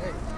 Hey.